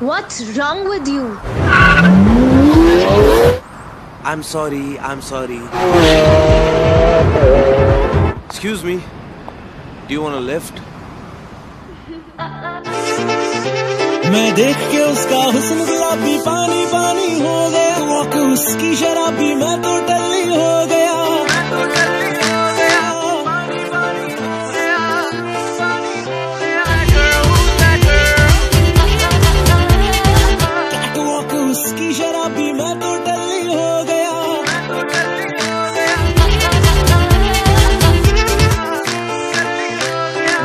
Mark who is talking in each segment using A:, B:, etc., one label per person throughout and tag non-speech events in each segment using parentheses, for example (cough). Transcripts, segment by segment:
A: What's wrong with you?
B: I'm sorry, I'm sorry. Excuse me. Do you want a lift? (laughs)
C: मैं देख के उसका हुस्न गुलाबी पानी पानी हो गया वॉक उसकी शराबी मैं उसकी मैं तो टल्ली हो गया।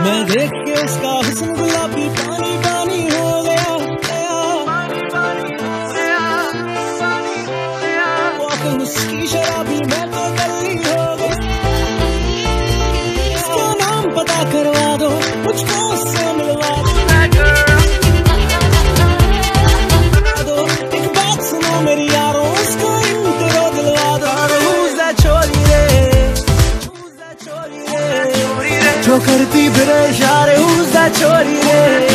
C: मैं देख के उसका हुस्न गुलाबी पानी पानी हो गया। उसकी शराबी मैं तो टल्ली हो गया। उसका नाम पता करवा दो, मुझको उससे मिलवा जो करती फिरे इशारे that छोरी रे।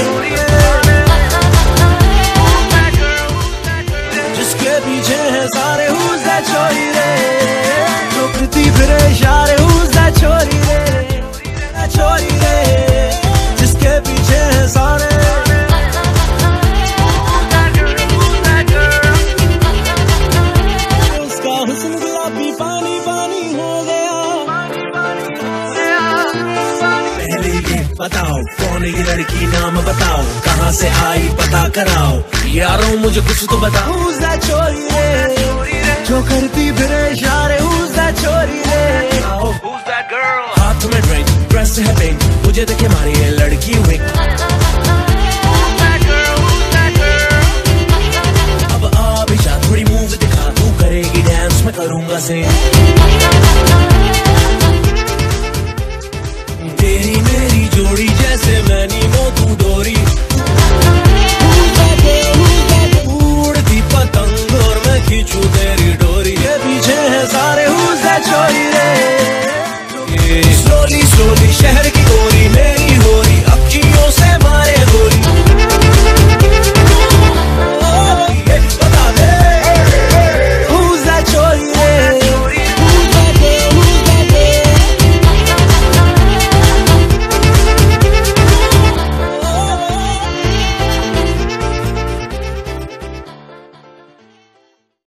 C: जिसके पीछे है सारे that छोरी रे। जो करती फिरे इशारे that छोरी रे। छोरी रे। जिसके पीछे है सारे। उसका हुस्न गुलाबी पानी पानी हो।
D: बताओ कौन ये लड़की नाम बताओ कहाँ से आई पता कराओ। यारों मुझे कुछ तो बताओ।
C: Who's that छोरी रे? जो करती फिरे इशारे Who's रे?
B: Who's that girl?
D: हाथ में ड्रिंक ड्रेस है पिंक मुझे देखे मारी है लड़की विक अब आ भी थोड़ी मूव दिखा तू करेगी डांस मैं करूँगा सिंग